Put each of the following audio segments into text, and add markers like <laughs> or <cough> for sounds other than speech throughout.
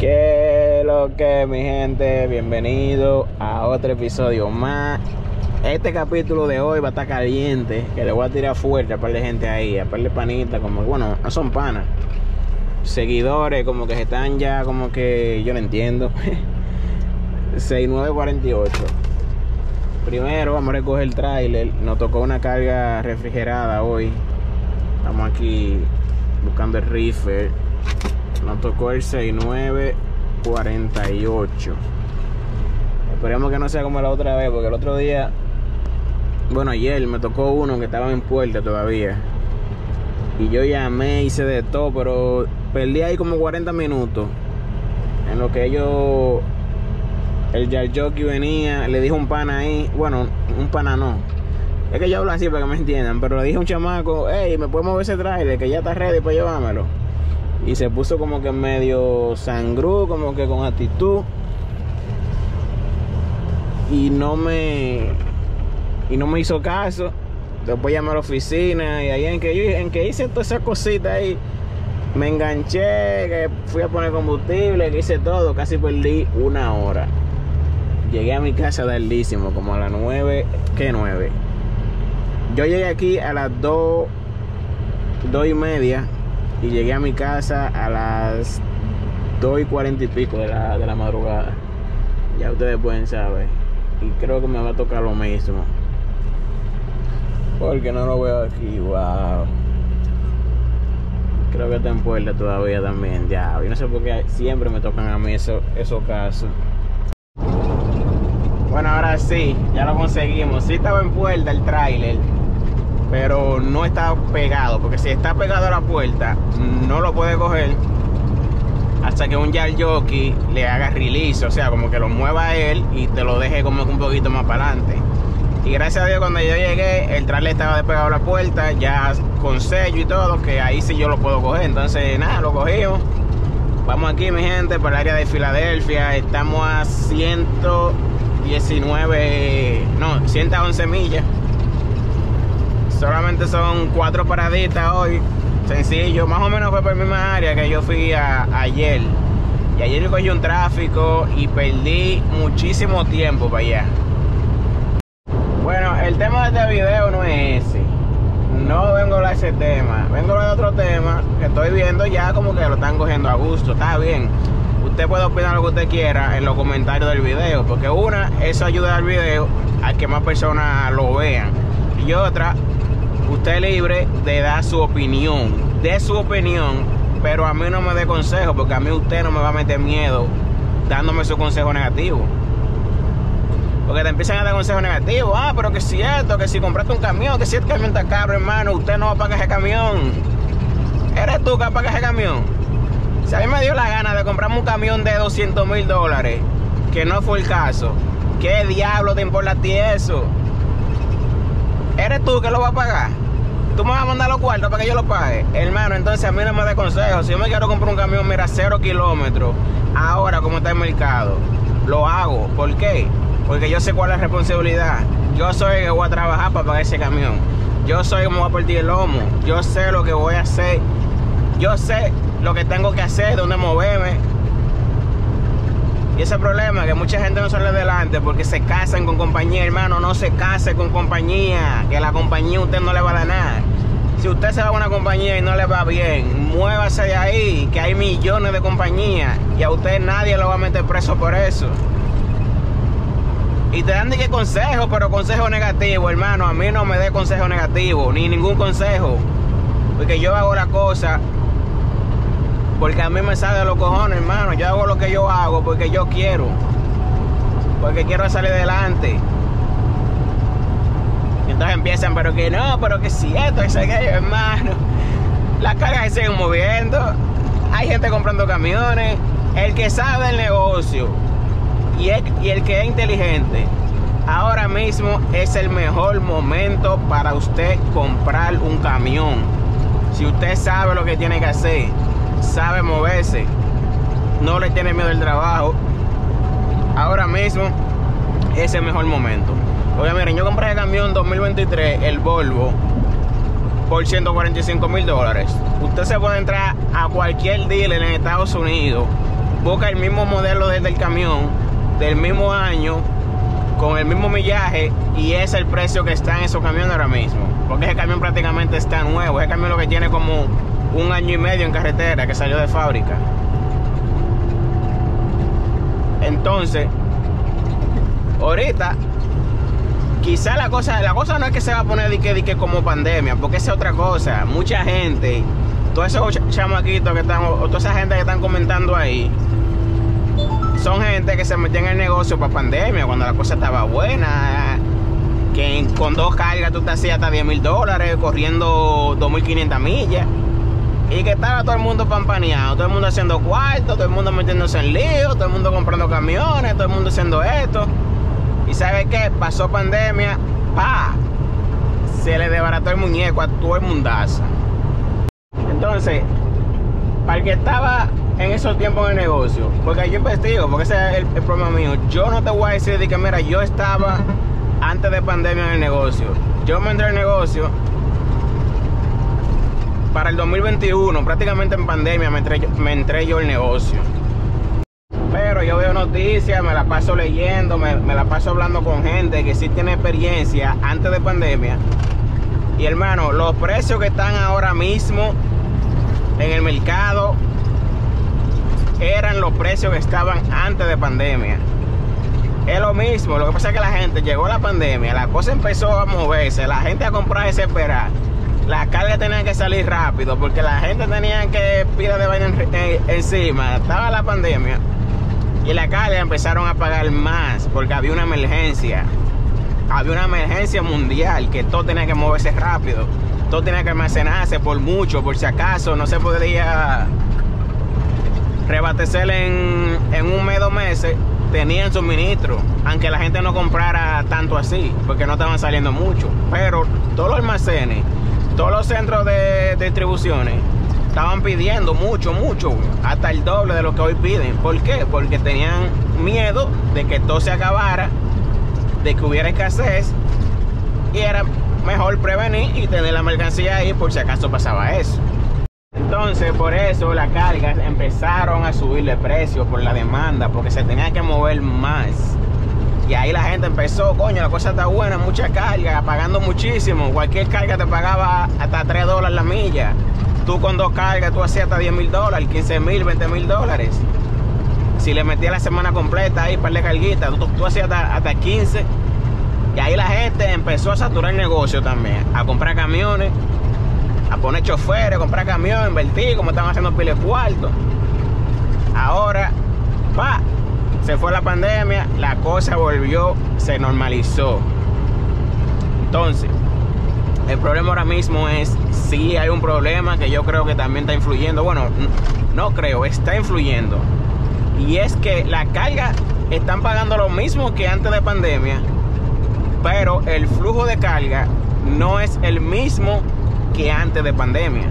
¿Qué lo que mi gente? Bienvenido a otro episodio más. Este capítulo de hoy va a estar caliente, que le voy a tirar fuerte a par de gente ahí, a par de panitas, como bueno, no son panas. Seguidores, como que están ya, como que yo no entiendo. <laughs> 6948. Primero vamos a recoger el tráiler. Nos tocó una carga refrigerada hoy. Estamos aquí buscando el reefer. Nos tocó el 6948. Esperemos que no sea como la otra vez, porque el otro día, bueno, ayer me tocó uno que estaba en puerta todavía. Y yo llamé, hice de todo, pero perdí ahí como 40 minutos. En lo que ellos el Yar Jockey venía, le dijo un pana ahí, bueno, un pana no. Es que yo hablo así para que me entiendan, pero le dije a un chamaco, hey, ¿me puedo mover ese trailer que ya está ready para llevármelo? Y se puso como que medio sangrú, como que con actitud. Y no me y no me hizo caso. Después llamé a la oficina y ahí en que yo en que hice todas esas cositas ahí me enganché, que fui a poner combustible, que hice todo, casi perdí una hora. Llegué a mi casa tardísimo, como a las 9, ¿qué 9? Yo llegué aquí a las 2, 2 y media y llegué a mi casa a las 2 y 40 y pico de la, de la madrugada. Ya ustedes pueden saber. Y creo que me va a tocar lo mismo. Porque no lo veo aquí, wow. Creo que está en puerta todavía también, ya. Yo no sé por qué siempre me tocan a mí esos, esos casos. Bueno, ahora sí, ya lo conseguimos. Sí estaba en puerta el tráiler, pero no está pegado, porque si está pegado a la puerta, no lo puede coger hasta que un yard jockey le haga release, o sea, como que lo mueva él y te lo deje como un poquito más para adelante. Y gracias a Dios cuando yo llegué, el trailer estaba despegado a la puerta, ya con sello y todo, que ahí sí yo lo puedo coger. Entonces, nada, lo cogimos. Vamos aquí, mi gente, para el área de Filadelfia. Estamos a 119, no, 111 millas. Solamente son cuatro paraditas hoy. Sencillo, más o menos fue por la misma área que yo fui ayer. Y ayer yo cogí un tráfico y perdí muchísimo tiempo para allá. Bueno, el tema de este video no es ese. No vengo a hablar ese tema. Vengo a hablar otro tema que estoy viendo ya como que lo están cogiendo a gusto. Está bien. Usted puede opinar lo que usted quiera en los comentarios del video. Porque una, eso ayuda al video a que más personas lo vean. Y otra, usted es libre de dar su opinión. De su opinión. Pero a mí no me dé consejo. Porque a mí usted no me va a meter miedo dándome su consejo negativo. Porque te empiezan a dar consejos negativos. Ah, pero que es cierto, que si compraste un camión, que si el camión está caro, hermano, usted no va a pagar ese camión. Eres tú que pagar ese camión. Si a mí me dio la gana de comprarme un camión de 200 mil dólares, que no fue el caso, ¿qué diablo te importa a ti eso? Eres tú que lo va a pagar. Tú me vas a mandar los cuartos para que yo lo pague. Hermano, entonces a mí no me da consejos. Si yo me quiero comprar un camión, mira, cero kilómetros, ahora como está el mercado, lo hago. ¿Por qué? Porque yo sé cuál es la responsabilidad. Yo soy el que voy a trabajar para pagar ese camión. Yo soy el que me voy a partir el lomo. Yo sé lo que voy a hacer. Yo sé lo que tengo que hacer, dónde moverme. Y ese problema que mucha gente no sale adelante porque se casan con compañía, hermano. No se case con compañía. Que la compañía usted no le va a dar nada. Si usted se va a una compañía y no le va bien, muévase de ahí, que hay millones de compañías. Y a usted nadie lo va a meter preso por eso. Y te dan de qué consejo, pero consejo negativo, hermano. A mí no me dé consejo negativo, ni ningún consejo. Porque yo hago la cosa porque a mí me sale de los cojones, hermano. Yo hago lo que yo hago porque yo quiero. Porque quiero salir adelante. Entonces empiezan, pero que no, pero que si esto, ese que hermano. Las cargas se siguen moviendo. Hay gente comprando camiones. El que sabe el negocio y el que es inteligente, ahora mismo es el mejor momento para usted comprar un camión. Si usted sabe lo que tiene que hacer, sabe moverse, no le tiene miedo al trabajo, ahora mismo es el mejor momento. Oye, miren, yo compré el camión 2023, el Volvo, por 145 mil dólares. Usted se puede entrar a cualquier dealer en Estados Unidos busca el mismo modelo desde el camión, del mismo año, con el mismo millaje y es el precio que está en esos camiones ahora mismo. Porque ese camión prácticamente está nuevo. Ese camión lo que tiene como un año y medio en carretera que salió de fábrica. Entonces, ahorita, quizá la cosa, la cosa no es que se va a poner de que, que como pandemia, porque esa es otra cosa. Mucha gente, todos esos chamaquitos que están, o toda esa gente que están comentando ahí, son gente que se metió en el negocio para pandemia, cuando la cosa estaba buena. Que con dos cargas tú te hacías hasta 10 mil dólares, corriendo 2.500 millas. Y que estaba todo el mundo pampaneado, todo el mundo haciendo cuartos, todo el mundo metiéndose en lío, todo el mundo comprando camiones, todo el mundo haciendo esto. Y ¿sabe qué? Pasó pandemia, ¡pa! Se le desbarató el muñeco a todo el mundazo. Entonces, para el que estaba en esos tiempos en el negocio, porque yo investigo, porque ese es el, el problema mío. Yo no te voy a decir de que, mira, yo estaba antes de pandemia en el negocio. Yo me entré al negocio para el 2021, prácticamente en pandemia, me entré, yo el negocio. Pero yo veo noticias, me la paso leyendo, me, la paso hablando con gente que sí tiene experiencia antes de pandemia. Y hermano, los precios que están ahora mismo en el mercado eran los precios que estaban antes de pandemia. Es lo mismo, lo que pasa es que la gente llegó a la pandemia, la cosa empezó a moverse, la gente a comprar y desesperar la carga tenía que salir rápido porque la gente tenía que pila de vaina encima. Estaba la pandemia y la carga empezaron a pagar más porque había una emergencia. Había una emergencia mundial que todo tenía que moverse rápido. Todo tenía que almacenarse por mucho, por si acaso no se podría reabastecer en, en un mes, dos meses. Tenían suministro, aunque la gente no comprara tanto así, porque no estaban saliendo mucho. Pero todos los almacenes todos los centros de, distribuciones estaban pidiendo mucho, mucho, hasta el doble de lo que hoy piden. ¿Por qué? Porque tenían miedo de que todo se acabara, de que hubiera escasez y era mejor prevenir y tener la mercancía ahí por si acaso pasaba eso. Entonces, por eso las cargas empezaron a subirle precio por la demanda, porque se tenía que mover más. Y ahí la gente empezó, coño, la cosa está buena, mucha carga, pagando muchísimo. Cualquier carga te pagaba hasta 3 dólares la milla. Tú con dos cargas, tú hacías hasta 10 mil dólares, 15 mil, 20 mil dólares. Si le metías la semana completa ahí para de carguitas, tú, tú, hacías hasta, hasta 15. Y ahí la gente empezó a saturar el negocio también, a comprar camiones, a poner choferes, comprar camiones, invertir, como estaban haciendo piles cuartos. Ahora, pa, se fue la pandemia, la cosa volvió, se normalizó. Entonces, el problema ahora mismo es, si hay un problema que yo creo que también está influyendo, bueno, no creo, está influyendo. Y es que la carga están pagando lo mismo que antes de pandemia, pero el flujo de carga no es el mismo que antes de pandemia.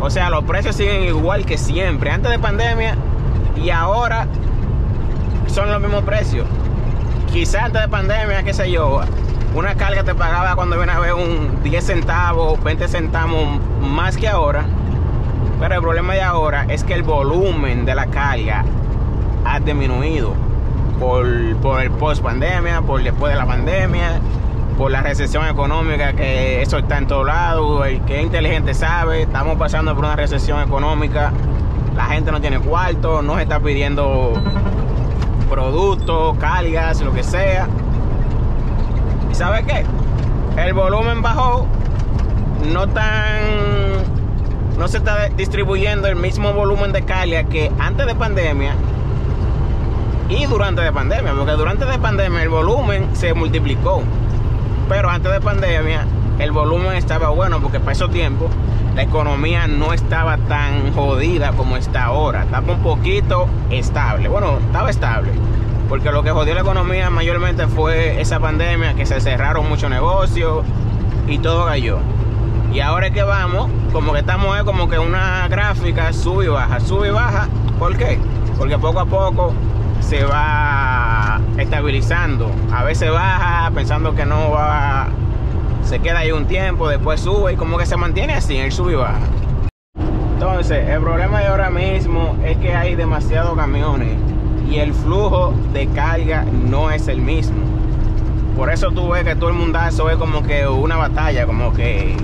O sea, los precios siguen igual que siempre, antes de pandemia y ahora son los mismos precios. Quizás antes de pandemia, qué sé yo, una carga te pagaba cuando viene a ver un 10 centavos, 20 centavos más que ahora. Pero el problema de ahora es que el volumen de la carga ha disminuido por, por el post pandemia, por después de la pandemia, por la recesión económica, que eso está en todos lados. El que es inteligente sabe, estamos pasando por una recesión económica. La gente no tiene cuarto, no se está pidiendo productos, cargas, lo que sea. ¿Y sabe qué? El volumen bajó, no tan. No se está distribuyendo el mismo volumen de carga que antes de pandemia y durante de pandemia, porque durante de pandemia el volumen se multiplicó, pero antes de pandemia el volumen estaba bueno porque para esos tiempos la economía no estaba tan jodida como está ahora. Estaba un poquito estable. Bueno, estaba estable. Porque lo que jodió la economía mayormente fue esa pandemia, que se cerraron muchos negocios y todo cayó. Y ahora es que vamos, como que estamos es como que una gráfica sube y baja, sube y baja. ¿Por qué? Porque poco a poco se va estabilizando. A veces baja pensando que no va se queda ahí un tiempo, después sube y como que se mantiene así, el sube y baja. Entonces, el problema de ahora mismo es que hay demasiados camiones y el flujo de carga no es el mismo. Por eso tú ves que todo el mundazo es como que una batalla, como que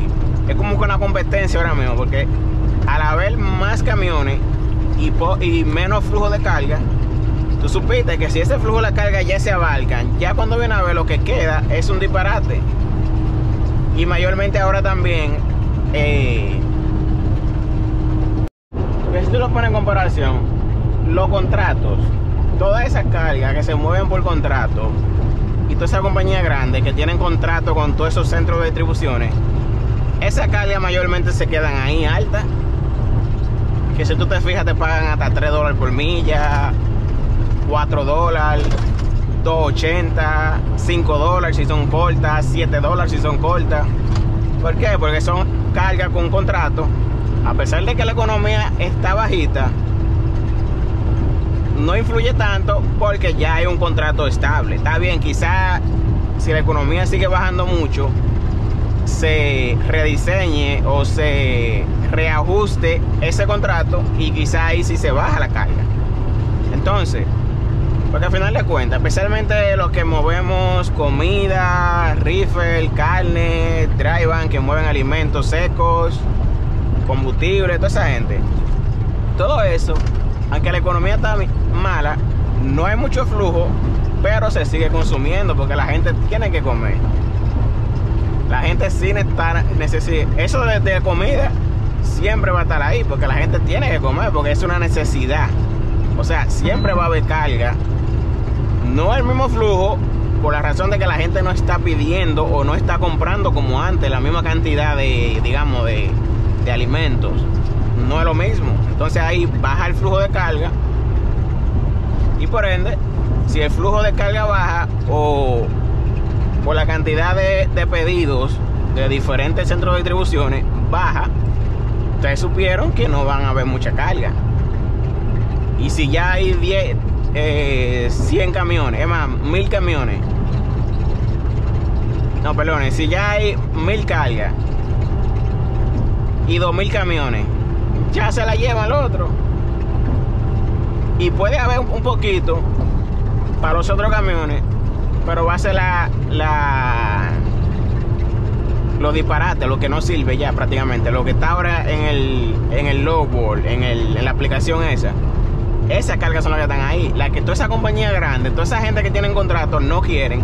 es como que una competencia ahora mismo, porque al haber más camiones y, y menos flujo de carga, tú supiste que si ese flujo de carga ya se abarcan, ya cuando viene a ver lo que queda es un disparate. Y mayormente ahora también, eh, si tú lo pones en comparación, los contratos, todas esas cargas que se mueven por contrato, y toda esa compañía grande que tienen contrato con todos esos centros de distribuciones, esa carga mayormente se quedan ahí alta. Que si tú te fijas te pagan hasta 3 dólares por milla, 4 dólares, 2.80, 5 dólares si son cortas, 7 dólares si son cortas. ¿Por qué? Porque son cargas con contrato. A pesar de que la economía está bajita, no influye tanto porque ya hay un contrato estable. Está bien, quizá si la economía sigue bajando mucho, se rediseñe o se reajuste ese contrato y quizá ahí sí se baja la carga. Entonces, porque al final de cuentas, especialmente los que movemos comida, rifle, carne, dry van, que mueven alimentos secos, combustible, toda esa gente. Todo eso, aunque la economía está mala, no hay mucho flujo, pero se sigue consumiendo porque la gente tiene que comer. La gente sí necesita eso de, comida siempre va a estar ahí porque la gente tiene que comer porque es una necesidad. O sea, siempre va a haber carga. No el mismo flujo por la razón de que la gente no está pidiendo o no está comprando como antes la misma cantidad de, digamos, de, de alimentos. No es lo mismo. Entonces ahí baja el flujo de carga y por ende, si el flujo de carga baja o por la cantidad de, pedidos de diferentes centros de distribuciones baja, ustedes supieron que no van a haber mucha carga. Y si ya hay 10, 100 eh, camiones, es más, 1000 camiones. No, perdón, si ya hay 1000 cargas y 2000 camiones, ya se la lleva el otro. Y puede haber un poquito para los otros camiones, pero va a ser la, la los disparates, lo que no sirve ya prácticamente, lo que está ahora en el, en el en, el, en la aplicación esa. Esas cargas son las que están ahí. Las que toda esa compañía grande, toda esa gente que tienen contratos no quieren.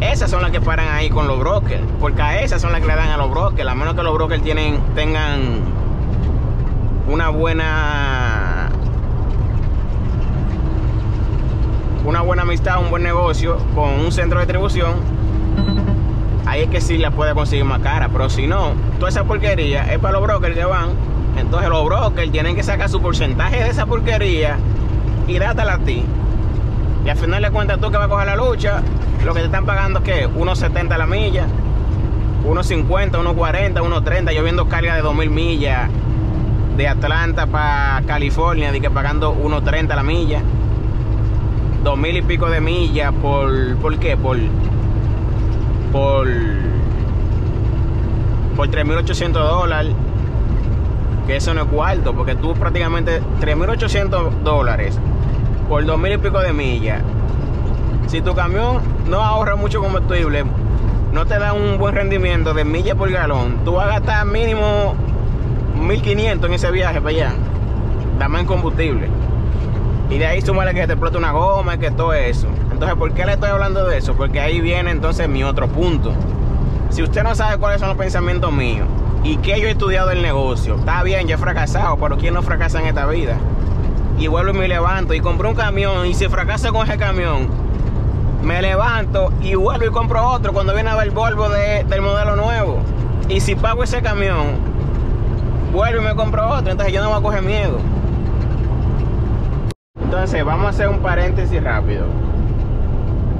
Esas son las que paran ahí con los brokers. Porque a esas son las que le dan a los brokers. A menos que los brokers tengan una buena una buena amistad, un buen negocio con un centro de distribución, ahí es que sí la puede conseguir más cara. Pero si no, toda esa porquería es para los brokers que van. Entonces los brokers tienen que sacar su porcentaje de esa porquería y dátela a ti. Y al final de cuentas tú que vas a coger la lucha, lo que te están pagando es que 1.70 la milla, 1.50, 1.40, 1.30. Yo viendo carga de 2.000 millas de Atlanta para California, de que pagando 1.30 la milla dos mil y pico de millas por, ¿por qué? Por, por, por 3.800 dólares. Que eso no es cuarto, porque tú prácticamente 3.800 dólares por dos mil y pico de millas. Si tu camión no ahorra mucho combustible, no te da un buen rendimiento de millas por galón, tú vas a gastar mínimo 1.500 en ese viaje para allá. Dame en combustible. Y de ahí súmale que te explota una goma y que todo eso. Entonces, ¿por qué le estoy hablando de eso? Porque ahí viene entonces mi otro punto. Si usted no sabe cuáles son los pensamientos míos y que yo he estudiado el negocio, está bien, yo he fracasado, pero ¿quién no fracasa en esta vida? Y vuelvo y me levanto y compro un camión y si fracaso con ese camión, me levanto y vuelvo y compro otro cuando viene a ver el Volvo del modelo nuevo. Y si pago ese camión, vuelvo y me compro otro, entonces yo no voy a coger miedo. Entonces, vamos a hacer un paréntesis rápido.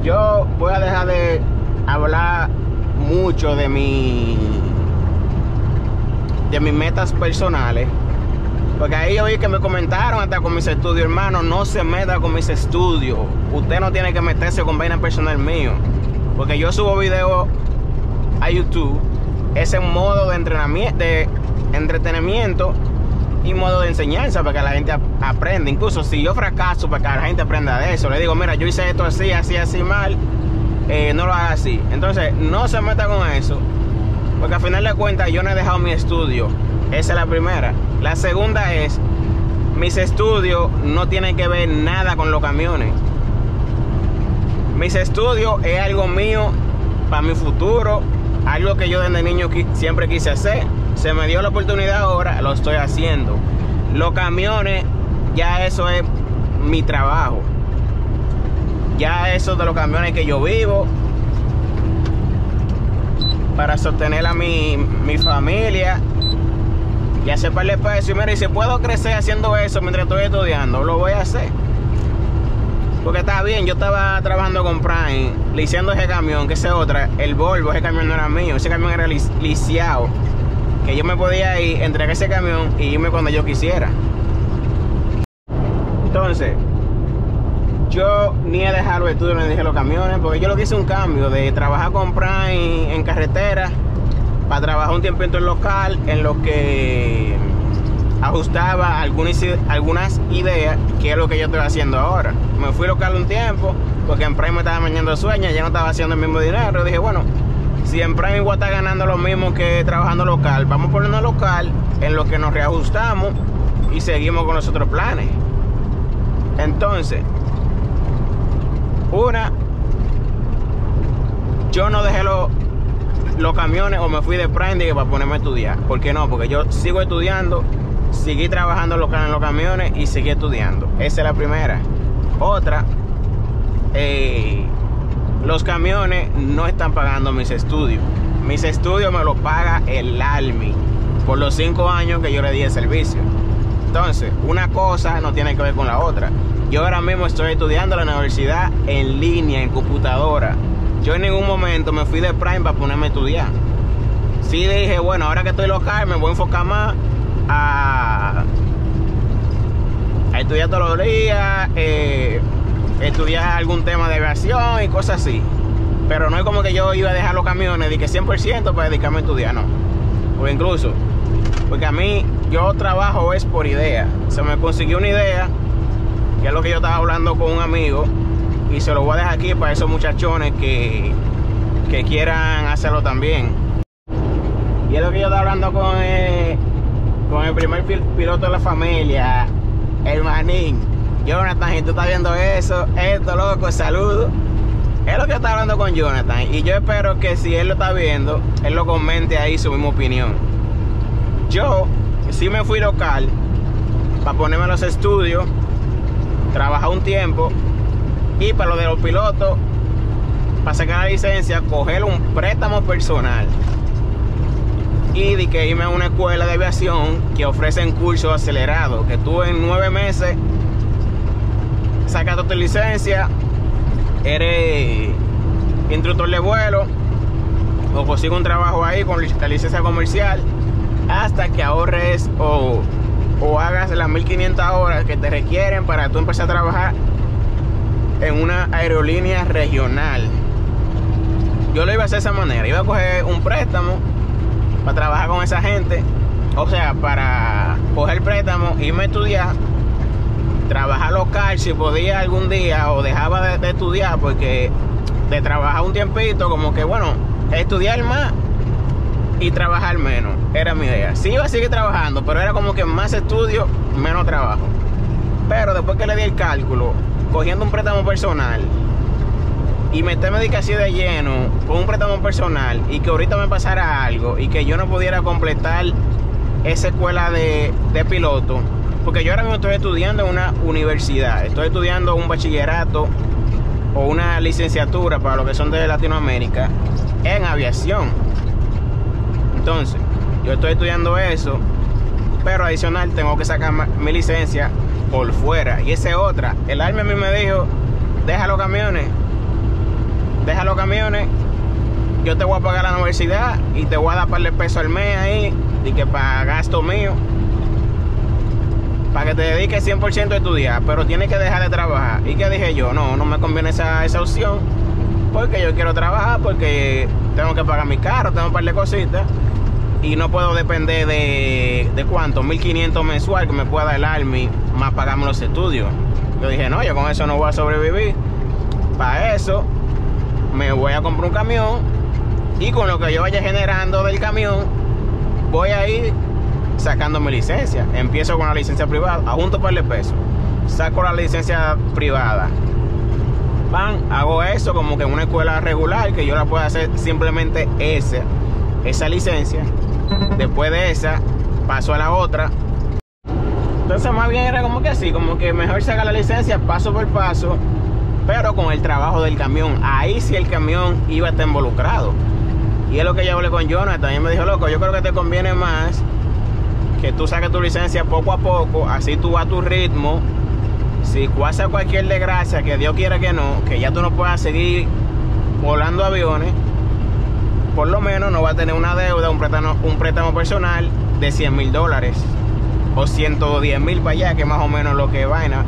Yo voy a dejar de hablar mucho de mi de mis metas personales. Porque ahí oí que me comentaron hasta con mis estudios, hermano, no se meta con mis estudios. Usted no tiene que meterse con vaina personal mío. Porque yo subo videos a YouTube. Ese modo de entrenamiento, de entretenimiento y modo de enseñanza para que la gente aprenda. Incluso si yo fracaso para que la gente aprenda de eso, le digo, mira, yo hice esto así, así, así mal, eh, no lo haga así. Entonces, no se meta con eso, porque al final de cuentas yo no he dejado mi estudio. Esa es la primera. La segunda es, mis estudios no tienen que ver nada con los camiones. Mis estudios es algo mío para mi futuro, algo que yo desde niño siempre quise hacer. Se me dio la oportunidad ahora, lo estoy haciendo. Los camiones, ya eso es mi trabajo. Ya eso de los camiones que yo vivo. Para sostener a mi, mi familia. Y hacer par de pesos. Y mira, y puedo crecer haciendo eso mientras estoy estudiando, lo voy a hacer. Porque está bien, yo estaba trabajando con Prime, lisiando ese camión, que ese otra, el Volvo, ese camión no era mío, ese camión era lisiado. Que yo me podía ir, entregar ese camión y irme cuando yo quisiera. Entonces, yo ni he dejado los estudios ni dejé los camiones, porque yo lo que hice un cambio de trabajar con Prime en carretera para trabajar un tiempo en local en lo que ajustaba algunas, ideas que es lo que yo estoy haciendo ahora. Me fui local un tiempo porque en Prime me estaba mañando sueños, ya no estaba haciendo el mismo dinero. Dije, bueno, si en Prime está ganando lo mismo que trabajando local, vamos poniendo local en lo que nos reajustamos y seguimos con los otros planes. Entonces, una, yo no dejé los, los camiones o me fui de Prime para ponerme a estudiar. ¿Por qué no? Porque yo sigo estudiando seguí trabajando en los camiones y seguí estudiando. Esa es la primera. Otra, eh, los camiones no están pagando mis estudios. Mis estudios me los paga el ALMI por los cinco años que yo le di el servicio. Entonces, una cosa no tiene que ver con la otra. Yo ahora mismo estoy estudiando en la universidad en línea, en computadora. Yo en ningún momento me fui de Prime para ponerme a estudiar. Sí dije, bueno, ahora que estoy local me voy a enfocar más a, estudiar todos los días, eh, estudiar algún tema de aviación y cosas así. Pero no es como que yo iba a dejar los camiones de que 100% para dedicarme a estudiar, no. O incluso, porque a mí yo trabajo es por idea. Se me consiguió una idea, que es lo que yo estaba hablando con un amigo, y se lo voy a dejar aquí para esos muchachones que, que quieran hacerlo también. Y es lo que yo estaba hablando con... Eh, con el primer piloto de la familia, el manín. Jonathan, y tú estás viendo eso, esto, loco, saludo. Es lo que está hablando con Jonathan. Y yo espero que si él lo está viendo, él lo comente ahí su misma opinión. Yo sí me fui local para ponerme a los estudios, trabajar un tiempo y para lo de los pilotos, para sacar la licencia, coger un préstamo personal y de que irme a una escuela de aviación que ofrecen cursos acelerados, que tú en nueve meses sacas tu licencia, eres instructor de vuelo o consigo un trabajo ahí con la licencia comercial hasta que ahorres o, o hagas las 1500 horas que te requieren para tú empezar a trabajar en una aerolínea regional. Yo lo iba a hacer de esa manera, iba a coger un préstamo para trabajar con esa gente. O sea, para coger préstamo, irme a estudiar, trabajar local si podía algún día o dejaba de, estudiar porque de trabajar un tiempito, como que bueno, estudiar más y trabajar menos. Era mi idea. Sí iba a seguir trabajando, pero era como que más estudio, menos trabajo. Pero después que le di el cálculo, cogiendo un préstamo personal, y meterme de así de lleno con un préstamo personal y que ahorita me pasara algo y que yo no pudiera completar esa escuela de piloto, porque yo ahora mismo estoy estudiando en una universidad, estoy estudiando un bachillerato o una licenciatura para los que son de Latinoamérica en aviación. Entonces, yo estoy estudiando eso, pero adicional tengo que sacar mi licencia por fuera. Y esa otra. El ARME a mí me dijo, deja los camiones deja los camiones, yo te voy a pagar la universidad y te voy a dar par de pesos al mes ahí, y que para gasto mío, para que te dediques 100% a estudiar, pero tienes que dejar de trabajar. ¿Y qué dije yo? No, no me conviene esa, esa opción, porque yo quiero trabajar, porque tengo que pagar mi carro, tengo un par de cositas. y no puedo depender de, de cuánto, 1500 mensual que me pueda dar el Army más pagarme los estudios. Yo dije, no, yo con eso no voy a sobrevivir. Para eso me voy a comprar un camión y con lo que yo vaya generando del camión voy a ir sacando mi licencia. Empiezo con la licencia privada, junto par de pesos. Saco la licencia privada. Van, hago eso como que en una escuela regular que yo la puedo hacer simplemente esa, esa licencia. Después de esa, paso a la otra. Entonces más bien era como que así, como que mejor sacar la licencia paso por paso, pero con el trabajo del camión. Ahí sí el camión iba a estar involucrado. Y es lo que yo hablé con Jonathan. Y me dijo, loco, yo creo que te conviene más que tú saques tu licencia poco a poco, así tú vas a tu ritmo. Si pasa cualquier desgracia, que Dios quiera que no, que ya tú no puedas seguir volando aviones, por lo menos no va a tener una deuda, un préstamo, un préstamo personal de 100 mil dólares o 110 mil para allá, que más o menos lo que vaina.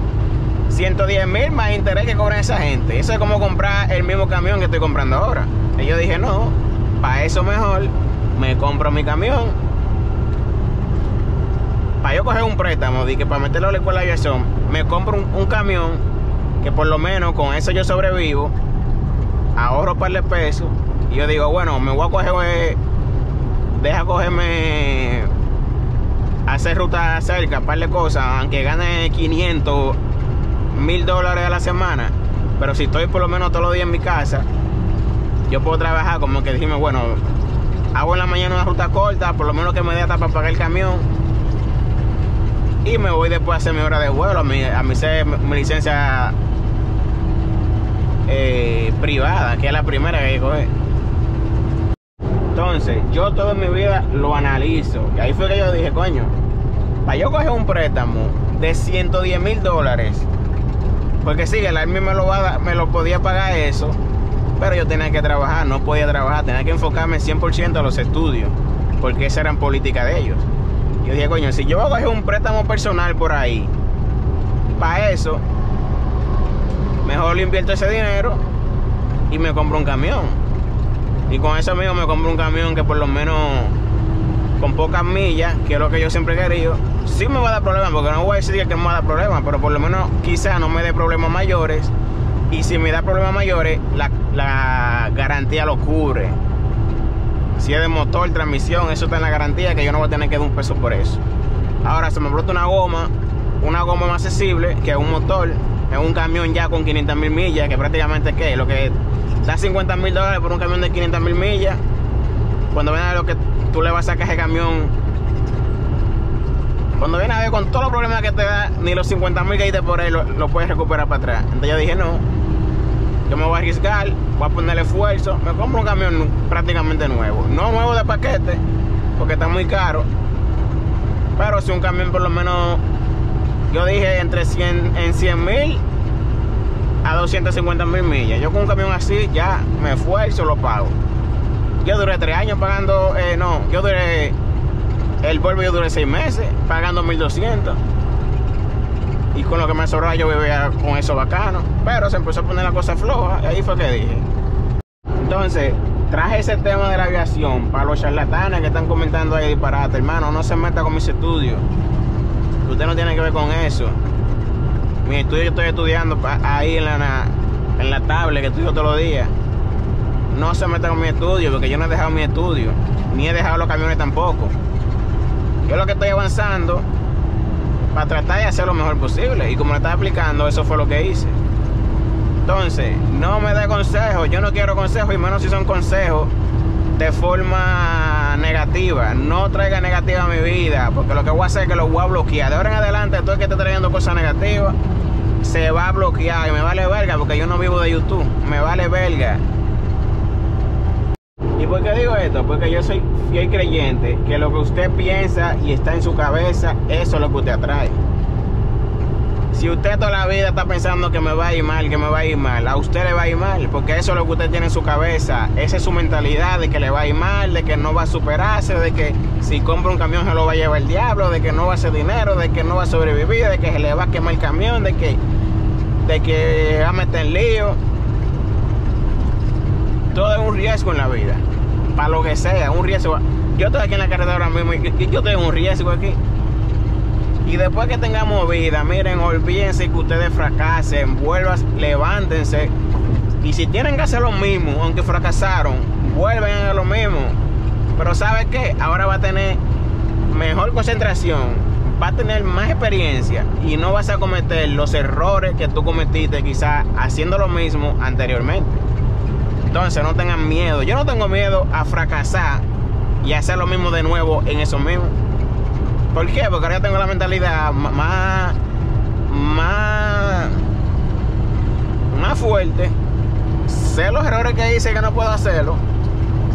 110 mil más interés que cobran esa gente. Eso es como comprar el mismo camión que estoy comprando ahora. Y yo dije, no, para eso mejor me compro mi camión para yo coger un préstamo, que para meterlo a la escuela de aviación, me compro un, camión que por lo menos con eso yo sobrevivo, ahorro un par de pesos, y yo digo, bueno, me voy a coger, deja cogerme, hacer ruta cerca, un par de cosas, aunque gane 500, mil dólares a la semana, pero si estoy por lo menos todos los días en mi casa, yo puedo trabajar como que dijimos, bueno, hago en la mañana una ruta corta, por lo menos que me dé hasta para pagar el camión y me voy después a hacer mi hora de vuelo, a mi, a mi, mi licencia eh, privada, que es la primera que. Entonces, yo toda mi vida lo analizo. Y ahí fue que yo dije, coño, para yo coger un préstamo de 110 mil dólares, porque sí, el Army me lo, va me lo podía pagar eso, pero yo tenía que trabajar, no podía trabajar, tenía que enfocarme 100% a los estudios, porque esa eran política de ellos. Yo dije, coño, si yo voy a coger un préstamo personal por ahí, para eso, mejor le invierto ese dinero y me compro un camión. Y con eso mismo me compro un camión que por lo menos con pocas millas, que es lo que yo siempre he querido, sí me va a dar problemas, porque no voy a decir que me va a dar problemas, pero por lo menos quizá no me dé problemas mayores. Y si me da problemas mayores, la, la garantía lo cubre. Si es de motor, transmisión, eso está en la garantía que yo no voy a tener que dar un peso por eso. Ahora, se me brota una goma, una goma más accesible que un motor, es un camión ya con 500 mil millas, que prácticamente ¿qué? Lo que da 50 mil dólares por un camión de 500 mil millas, cuando viene a lo que tú le vas a sacar ese camión, cuando viene a ver con todos los problemas que te da, ni los 50 mil que hay por ahí lo puedes recuperar para atrás. Entonces yo dije, no, yo me voy a arriesgar, voy a poner esfuerzo, me compro un camión prácticamente nuevo. No nuevo de paquete, porque está muy caro. Pero si un camión por lo menos, yo dije entre 100, en 100 mil a 250 mil millas. Yo con un camión así ya me esfuerzo, lo pago. Yo duré tres años pagando, eh, no, yo duré, el Volvo yo duré seis meses pagando 1200 y con lo que me sobraba yo vivía con eso bacano. Pero se empezó a poner la cosa floja ahí fue que dije. Entonces, traje ese tema de la aviación para los charlatanes que están comentando ahí disparate. Hermano, no se meta con mis estudios. Usted no tiene que ver con eso. Mi estudio yo estoy estudiando ahí en la, en la tablet que estudio todos los días. No se meta con mi estudio porque yo no he dejado mi estudio. Ni he dejado los camiones tampoco. Yo lo que estoy avanzando para tratar de hacer lo mejor posible. Y como le estaba explicando, eso fue lo que hice. Entonces, no me dé consejos, yo no quiero consejos, y menos si son consejos de forma negativa. No traiga negativa a mi vida, porque lo que voy a hacer es que lo voy a bloquear. De ahora en adelante, todo el que esté trayendo cosas negativas, se va a bloquear. Y me vale verga, porque yo no vivo de YouTube. Me vale verga. ¿Y por qué digo esto? Porque yo soy fiel creyente que lo que usted piensa y está en su cabeza, eso es lo que usted atrae. Si usted toda la vida está pensando que me va a ir mal, que me va a ir mal, a usted le va a ir mal, porque eso es lo que usted tiene en su cabeza. Esa es su mentalidad de que le va a ir mal, de que no va a superarse, de que si compra un camión se lo va a llevar el diablo, de que no va a hacer dinero, de que no va a sobrevivir, de que se le va a quemar el camión, de que, de que va a meter en lío. Todo es un riesgo en la vida para lo que sea, un riesgo. yo estoy aquí en la carretera ahora mismo y, yo tengo un riesgo aquí. Y después que tengamos vida, miren, olvídense que ustedes fracasen, vuelvan, levántense. Y si tienen que hacer lo mismo, aunque fracasaron, vuelven a lo mismo. Pero ¿sabe qué? Ahora va a tener mejor concentración, va a tener más experiencia y no vas a cometer los errores que tú cometiste quizás haciendo lo mismo anteriormente. Entonces no tengan miedo. Yo no tengo miedo a fracasar y hacer lo mismo de nuevo en eso mismo. ¿Por qué? Porque ahora tengo la mentalidad más, más, más fuerte. Sé los errores que hice que no puedo hacerlo.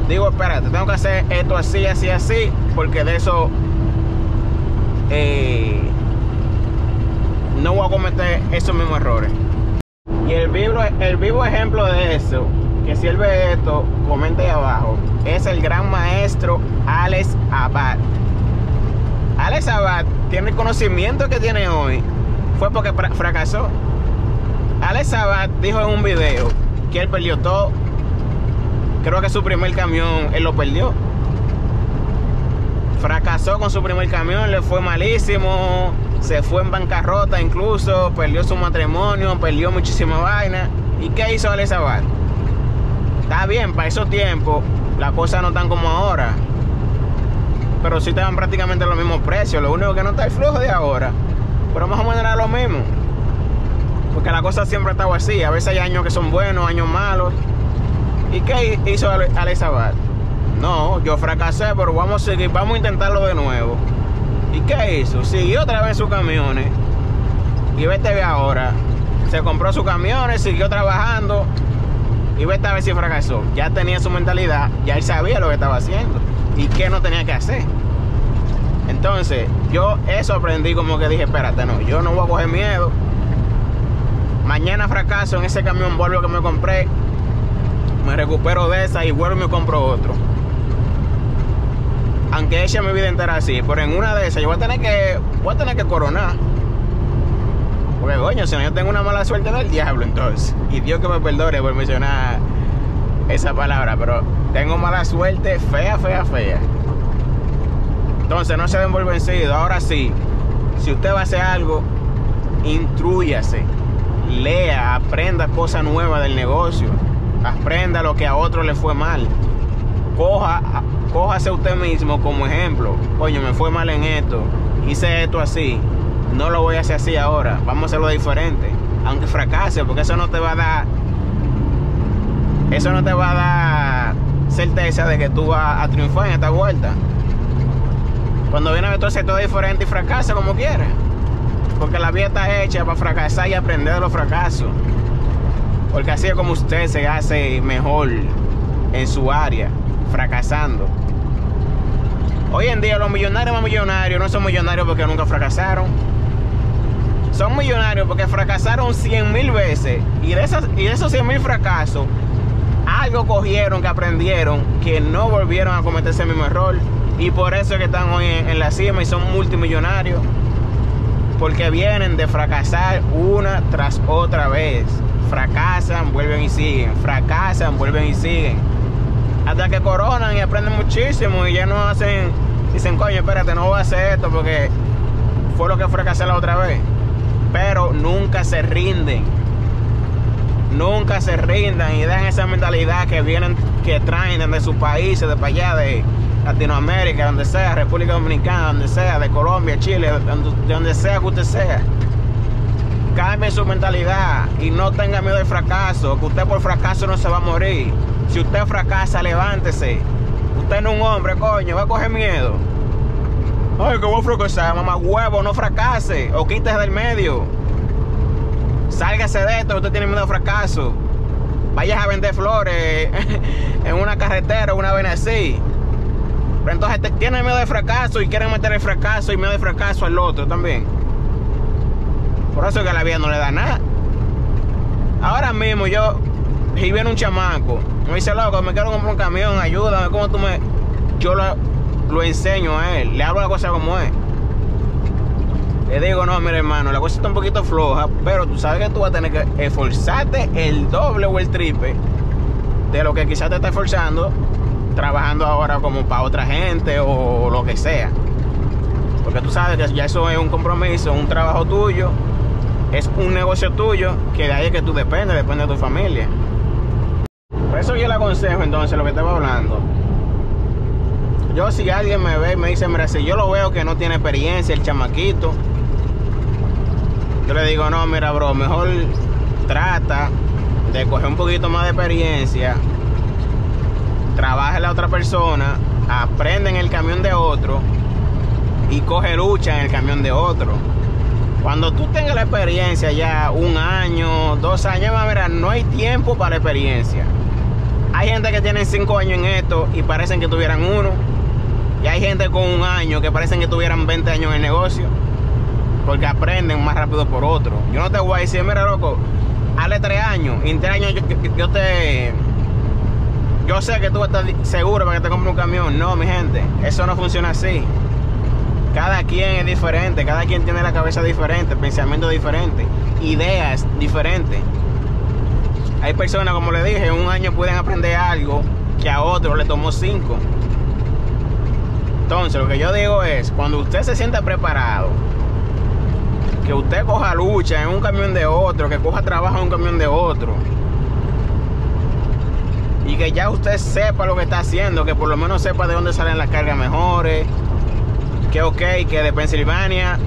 Digo, espérate, tengo que hacer esto así, así, así, porque de eso eh, no voy a cometer esos mismos errores. Y el vivo, el vivo ejemplo de eso, que si él ve esto, comente abajo, es el gran maestro Alex Abad. Alex Abad tiene el conocimiento que tiene hoy, fue porque fracasó. Alex Abad dijo en un video que él perdió todo. Creo que su primer camión él lo perdió. Fracasó con su primer camión, le fue malísimo, se fue en bancarrota incluso, perdió su matrimonio, perdió muchísima vaina. ¿Y qué hizo Alex Abad? Está bien, para esos tiempos las cosas no están como ahora pero sí te dan prácticamente los mismos precios. Lo único que no está el flujo de ahora. Pero más o menos era lo mismo. Porque la cosa siempre ha estado así. A veces hay años que son buenos, años malos. ¿Y qué hizo Alex Abad? No, yo fracasé, pero vamos a seguir, vamos a intentarlo de nuevo. ¿Y qué hizo? Siguió otra vez sus camiones. Y vete ve ahora. Se compró sus camiones, siguió trabajando. Y vete a ver si fracasó. Ya tenía su mentalidad, ya él sabía lo que estaba haciendo y qué no tenía que hacer. Entonces, yo eso aprendí como que dije, espérate, no, yo no voy a coger miedo. Mañana fracaso en ese camión vuelvo que me compré. Me recupero de esa y vuelvo y me compro otro. Aunque eche mi vida entera así, pero en una de esas yo voy a tener que, voy a tener que coronar. Porque coño, si no yo tengo una mala suerte del diablo entonces. Y Dios que me perdone por mencionar esa palabra, pero tengo mala suerte fea, fea, fea. Entonces no se den por. Ahora sí, si usted va a hacer algo, intrúyase, lea, aprenda cosas nuevas del negocio, aprenda lo que a otro le fue mal. Coja, cójase usted mismo como ejemplo. Coño, me fue mal en esto, hice esto así, no lo voy a hacer así ahora, vamos a hacerlo diferente. Aunque fracase, porque eso no te va a dar eso no te va a dar certeza de que tú vas a triunfar en esta vuelta. Cuando viene a ver todo diferente y fracasa como quieres. Porque la vida está hecha para fracasar y aprender de los fracasos. Porque así es como usted se hace mejor en su área, fracasando. Hoy en día los millonarios más millonarios no son millonarios porque nunca fracasaron. Son millonarios porque fracasaron 100 mil veces. Y de, esas, y de esos 100 mil fracasos, algo cogieron, que aprendieron, que no volvieron a cometer ese mismo error. Y por eso es que están hoy en, la cima y son multimillonarios. Porque vienen de fracasar una tras otra vez. Fracasan, vuelven y siguen. Fracasan, vuelven y siguen. Hasta que coronan y aprenden muchísimo y ya no hacen, dicen, coño, espérate, no voy a hacer esto porque fue lo que fracasé la otra vez. Pero nunca se rinden nunca se rindan y den esa mentalidad que vienen, que traen de sus países, de para allá, de Latinoamérica, donde sea, República Dominicana, donde sea, de Colombia, Chile, de donde sea que usted sea. Cambie su mentalidad y no tenga miedo al fracaso, que usted por fracaso no se va a morir. Si usted fracasa, levántese. Usted no es un hombre, coño, va a coger miedo. Ay, que voy a fracasar, mamá huevo, no fracase o quítese del medio. Sálgase de esto, usted tiene miedo al fracaso. Vayas a vender flores <laughs> en una carretera, una vez así. Pero entonces tiene miedo de fracaso y quieren meter el fracaso y miedo de fracaso al otro también. Por eso es que la vida no le da nada. Ahora mismo yo, si viene un chamaco, me dice, loco, me quiero comprar un camión, ayúdame, ¿cómo tú me...? Yo lo, lo enseño a él, le hablo la cosa como es. Le digo, no, mira hermano, la cosa está un poquito floja, pero tú sabes que tú vas a tener que esforzarte el doble o el triple de lo que quizás te está esforzando trabajando ahora como para otra gente o lo que sea. Porque tú sabes que ya eso es un compromiso, un trabajo tuyo, es un negocio tuyo, que de ahí es que tú dependes, depende de tu familia. Por eso yo le aconsejo entonces lo que estaba hablando. Yo si alguien me ve y me dice, mira, si yo lo veo que no tiene experiencia, el chamaquito, yo le digo, no, mira, bro, mejor trata de coger un poquito más de experiencia, trabaja la otra persona, aprende en el camión de otro y coge lucha en el camión de otro. Cuando tú tengas la experiencia ya un año, dos años, mira, no hay tiempo para la experiencia. Hay gente que tiene cinco años en esto y parecen que tuvieran uno. Y hay gente con un año que parecen que tuvieran 20 años en el negocio. Porque aprenden más rápido por otro. Yo no te voy a decir, mira, loco, hazle tres años. Y en tres años yo, te. Yo sé que tú estás seguro para que te compre un camión. No, mi gente, eso no funciona así. Cada quien es diferente, cada quien tiene la cabeza diferente, pensamiento diferente, ideas diferentes. Hay personas, como le dije, en un año pueden aprender algo que a otro le tomó cinco. Entonces, lo que yo digo es, cuando usted se sienta preparado, que usted coja lucha en un camión de otro, que coja trabajo en un camión de otro. Y que ya usted sepa lo que está haciendo, que por lo menos sepa de dónde salen las cargas mejores. Que ok, que de Pensilvania,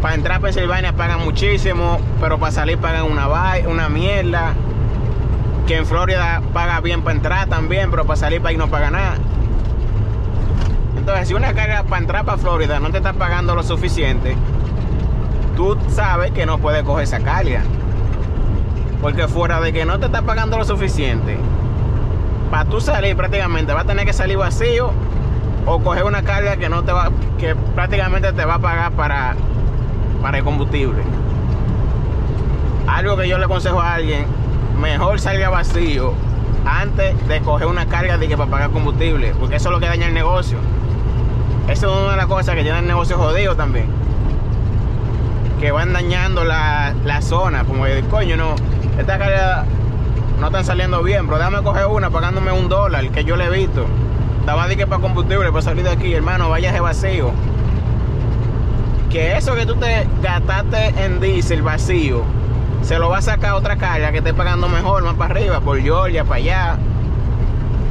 para entrar a Pensilvania pagan muchísimo, pero para salir pagan una, una mierda. Que en Florida paga bien para entrar también, pero para salir para ahí no paga nada. Entonces, si una carga para entrar para Florida no te está pagando lo suficiente, tú sabes que no puedes coger esa carga. Porque fuera de que no te está pagando lo suficiente, para tú salir prácticamente va a tener que salir vacío o coger una carga que no te va, que prácticamente te va a pagar para, para el combustible. Algo que yo le aconsejo a alguien, mejor salga vacío antes de coger una carga de que para pagar combustible, porque eso es lo que daña el negocio. Eso es una de las cosas que tiene el negocio jodido también que van dañando la, zona. Como que, coño, no, esta carga no están saliendo bien, pero déjame coger una pagándome un dólar que yo le he visto. Daba que para combustible para salir de aquí, hermano, vaya de vacío. Que eso que tú te gastaste en diésel vacío, se lo va a sacar otra carga que esté pagando mejor, más para arriba, por Georgia, para allá.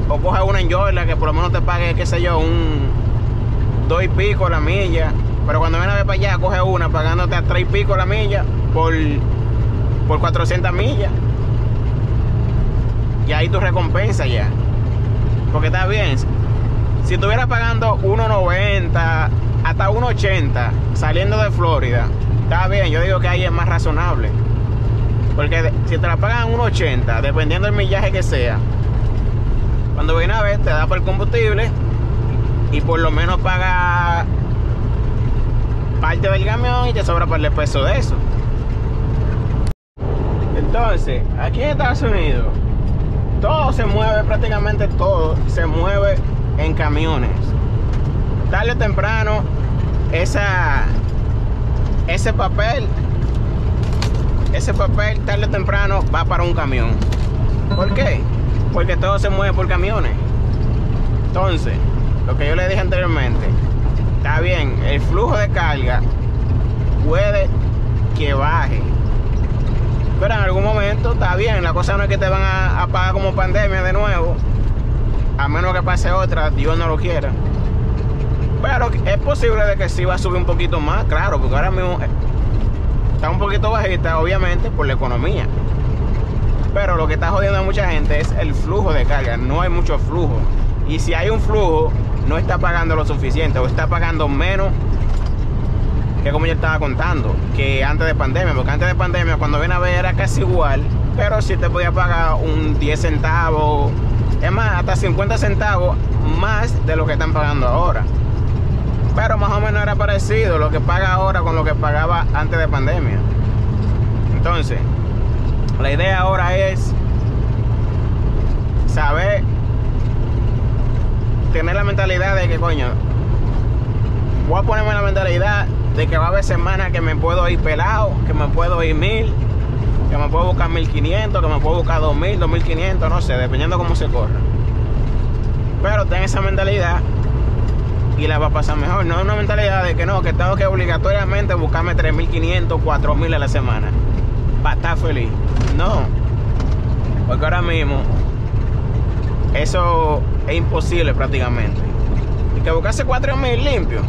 O coge una en Georgia que por lo menos te pague, qué sé yo, un dos y pico la milla. Pero cuando viene a ver para allá, coge una pagándote a tres y pico la milla por, por 400 millas. Y ahí tu recompensa ya. Porque está bien. Si estuvieras pagando 1.90 hasta 1.80 saliendo de Florida, está bien. Yo digo que ahí es más razonable. Porque si te la pagan 1.80, dependiendo del millaje que sea, cuando viene a ver, te da por el combustible y por lo menos paga parte del camión y te sobra para el peso de eso. Entonces, aquí en Estados Unidos, todo se mueve, prácticamente todo se mueve en camiones. Tarde o temprano, esa, ese papel, ese papel tarde o temprano va para un camión. ¿Por qué? Porque todo se mueve por camiones. Entonces, lo que yo le dije anteriormente, está bien, el flujo de carga puede que baje. Pero en algún momento está bien, la cosa no es que te van a, pagar como pandemia de nuevo, a menos que pase otra, Dios no lo quiera. Pero es posible de que sí va a subir un poquito más, claro, porque ahora mismo está un poquito bajita, obviamente, por la economía. Pero lo que está jodiendo a mucha gente es el flujo de carga, no hay mucho flujo. Y si hay un flujo, no está pagando lo suficiente o está pagando menos que como yo estaba contando, que antes de pandemia, porque antes de pandemia cuando viene a ver era casi igual, pero si te podía pagar un 10 centavos, es más, hasta 50 centavos más de lo que están pagando ahora. Pero más o menos era parecido lo que paga ahora con lo que pagaba antes de pandemia. Entonces, la idea ahora es saber tener la mentalidad de que, coño, voy a ponerme la mentalidad de que va a haber semanas que me puedo ir pelado, que me puedo ir mil, que me puedo buscar 1500, que me puedo buscar 2000, 2500, no sé, dependiendo cómo se corra. Pero ten esa mentalidad y la va a pasar mejor. No es una mentalidad de que no, que tengo que obligatoriamente buscarme 3.500, 4.000 a la semana para estar feliz. No, porque ahora mismo eso es imposible prácticamente. Y que buscarse 4.000 limpios,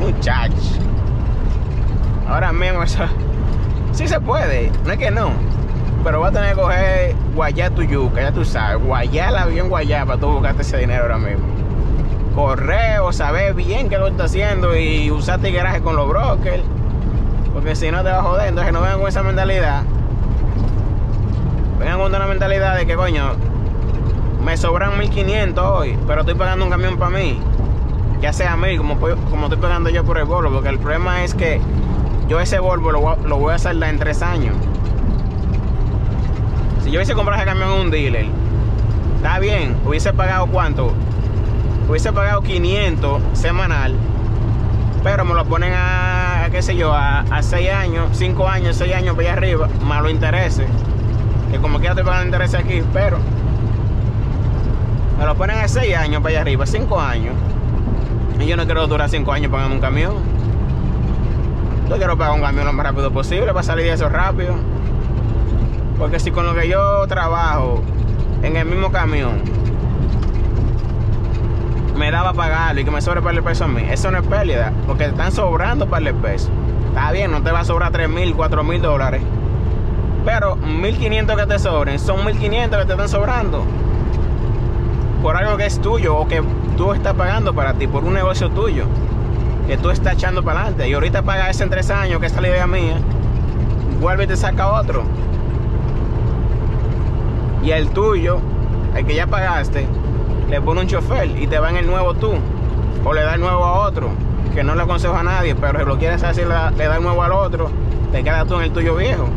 muchachos. Ahora mismo eso <laughs> sí se puede, no es que no. Pero va a tener que coger guayá tu yuca, ya tú sabes, guayala bien guayá para tú buscarte ese dinero ahora mismo correo, saber bien qué lo está haciendo y usar tigueraje con los brokers. Porque si no te va a joder, entonces no vengan con esa mentalidad. Vengan con una mentalidad de que coño, me sobran 1500 hoy, pero estoy pagando un camión para mí. Ya sea a mí, como, como estoy pagando yo por el Volvo, porque el problema es que yo ese Volvo lo, voy a saldar en tres años. Si yo hubiese comprado ese camión en un dealer, está bien, hubiese pagado cuánto, hubiese pagado 500 semanal, pero me lo ponen a, qué sé yo, a, 6 años, 5 años, 6 años para allá arriba, más los intereses, que como quiera estoy pagando intereses aquí, pero me lo ponen a 6 años para allá arriba, 5 años, y yo no quiero durar 5 años pagando un camión. Yo quiero pagar un camión lo más rápido posible para salir de eso rápido. Porque si con lo que yo trabajo en el mismo camión me daba pagarlo y que me sobre para el peso a mí. Eso no es pérdida, porque te están sobrando para el peso. Está bien, no te va a sobrar 3 mil, 4 mil dólares. Pero 1500 que te sobren son 1500 que te están sobrando. Por algo que es tuyo o que tú estás pagando para ti, por un negocio tuyo. Que tú estás echando para adelante. Y ahorita paga ese en 3 años, que es la idea mía. Vuelve y te saca otro. Y el tuyo, el que ya pagaste, le pone un chofer y te va en el nuevo tú. O le da el nuevo a otro. Que no le aconsejo a nadie, pero si lo quieres hacer, le da el nuevo al otro, te quedas tú en el tuyo viejo.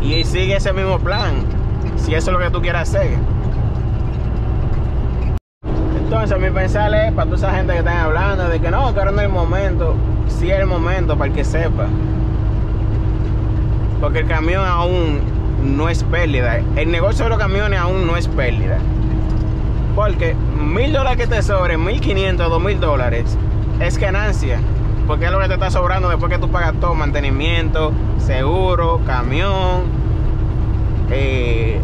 Y sigue ese mismo plan. Si eso es lo que tú quieras hacer. Entonces mi pensar es para toda esa gente que están hablando de que no, que ahora no es el momento. Sí es el momento para que sepa. Porque el camión aún no es pérdida. El negocio de los camiones aún no es pérdida. Porque mil dólares que te sobren, mil quinientos, dos mil dólares, es ganancia. Porque es lo que te está sobrando después que tú pagas todo, mantenimiento, seguro, camión, eh,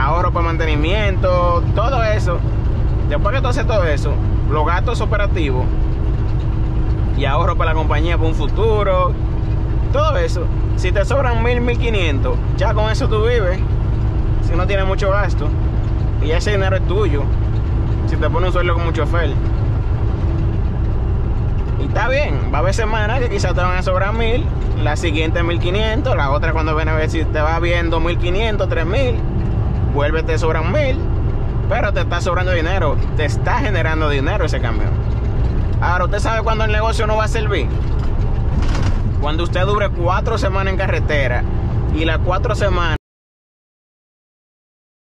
ahorro para mantenimiento, todo eso. Después que tú haces todo eso, los gastos operativos y ahorro para la compañía para un futuro, todo eso. Si te sobran mil, mil quinientos, ya con eso tú vives. Si no tienes mucho gasto. Y ese dinero es tuyo. Si te pone un sueldo con mucho chofer. Y está bien, va a haber semanas que quizás te van a sobrar mil, la siguiente 1500, la otra cuando viene a ver si te va viendo 1500, 3000, vuelve te sobran mil, pero te está sobrando dinero, te está generando dinero ese camión. Ahora, ¿usted sabe cuándo el negocio no va a servir? Cuando usted dure cuatro semanas en carretera y las cuatro semanas